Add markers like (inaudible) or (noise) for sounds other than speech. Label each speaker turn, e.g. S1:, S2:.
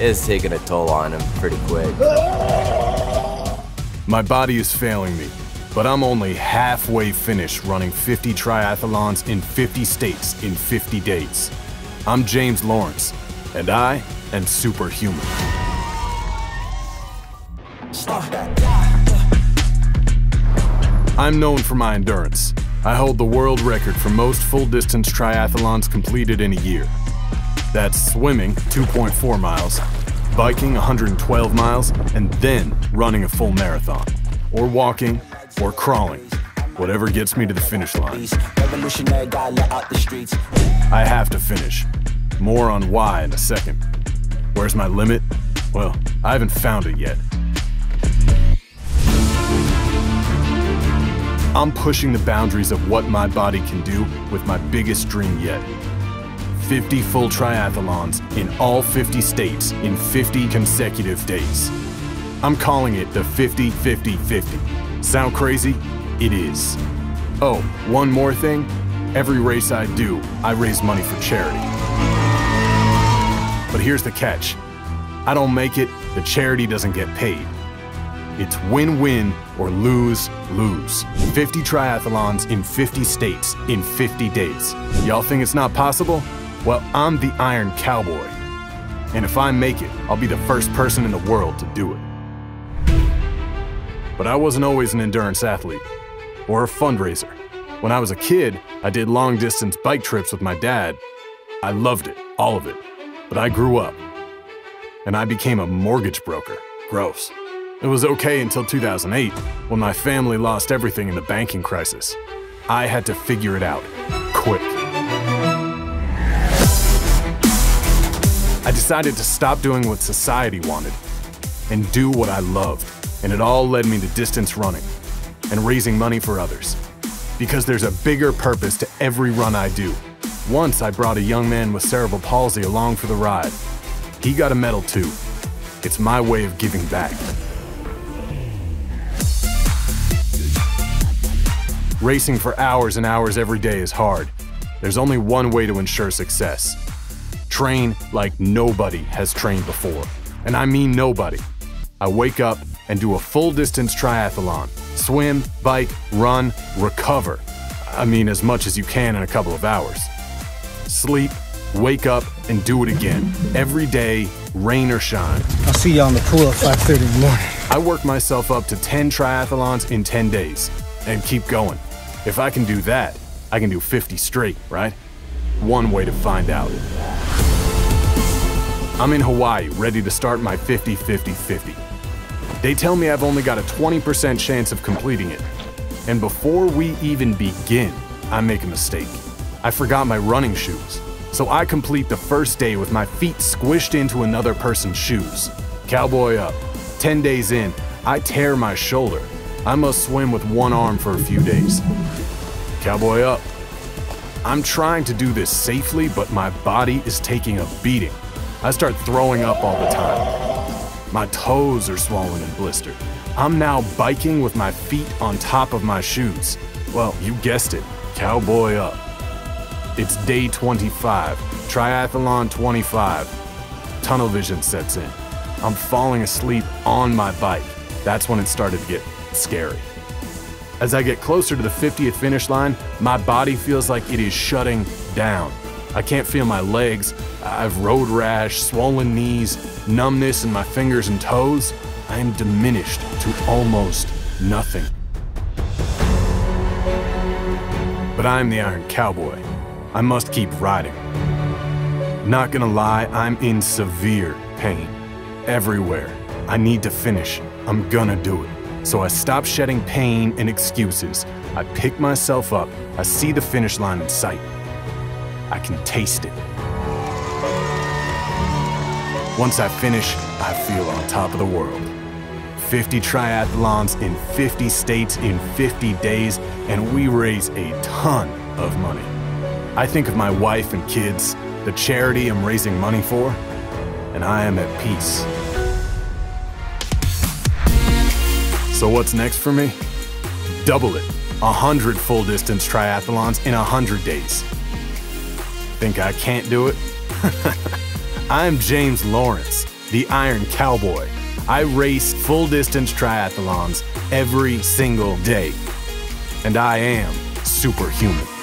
S1: it's taking a toll on him pretty quick.
S2: My body is failing me, but I'm only halfway finished running 50 triathlons in 50 states in 50 days. I'm James Lawrence, and I am superhuman. I'm known for my endurance. I hold the world record for most full distance triathlons completed in a year. That's swimming 2.4 miles, biking 112 miles, and then running a full marathon, or walking, or crawling, whatever gets me to the finish line. I have to finish. More on why in a second. Where's my limit? Well, I haven't found it yet. I'm pushing the boundaries of what my body can do with my biggest dream yet. 50 full triathlons in all 50 states in 50 consecutive days. I'm calling it the 50 50 50. Sound crazy? It is. Oh, one more thing. Every race I do, I raise money for charity. But here's the catch I don't make it, the charity doesn't get paid. It's win win or lose lose. 50 triathlons in 50 states in 50 days. Y'all think it's not possible? Well, I'm the Iron Cowboy. And if I make it, I'll be the first person in the world to do it. But I wasn't always an endurance athlete or a fundraiser. When I was a kid, I did long distance bike trips with my dad. I loved it, all of it. But I grew up and I became a mortgage broker. Gross. It was okay until 2008, when my family lost everything in the banking crisis. I had to figure it out, quick. I decided to stop doing what society wanted and do what I loved, and it all led me to distance running and raising money for others. Because there's a bigger purpose to every run I do. Once I brought a young man with cerebral palsy along for the ride. He got a medal too. It's my way of giving back. Racing for hours and hours every day is hard. There's only one way to ensure success. Train like nobody has trained before. And I mean nobody. I wake up and do a full distance triathlon. Swim, bike, run, recover. I mean as much as you can in a couple of hours. Sleep, wake up, and do it again. Every day, rain or shine.
S3: I'll see you on the pool at 5.30 in the morning.
S2: I work myself up to 10 triathlons in 10 days and keep going. If I can do that, I can do 50 straight, right? One way to find out. I'm in Hawaii, ready to start my 50 50 50. They tell me I've only got a 20% chance of completing it. And before we even begin, I make a mistake. I forgot my running shoes. So I complete the first day with my feet squished into another person's shoes. Cowboy up. 10 days in, I tear my shoulder. I must swim with one arm for a few days. Cowboy up. I'm trying to do this safely, but my body is taking a beating. I start throwing up all the time. My toes are swollen and blistered. I'm now biking with my feet on top of my shoes. Well, you guessed it, cowboy up. It's day 25, triathlon 25. Tunnel vision sets in. I'm falling asleep on my bike. That's when it started to get scary. As I get closer to the 50th finish line, my body feels like it is shutting down. I can't feel my legs. I've road rash, swollen knees, numbness in my fingers and toes. I am diminished to almost nothing. But I'm the Iron Cowboy. I must keep riding. Not gonna lie, I'm in severe pain. Everywhere. I need to finish. I'm gonna do it. So I stop shedding pain and excuses. I pick myself up. I see the finish line in sight. I can taste it. Once I finish, I feel on top of the world. 50 triathlons in 50 states in 50 days, and we raise a ton of money. I think of my wife and kids, the charity I'm raising money for, and I am at peace. So what's next for me? Double it. A hundred full distance triathlons in a hundred days. Think I can't do it? (laughs) I'm James Lawrence, the Iron Cowboy. I race full distance triathlons every single day. And I am superhuman.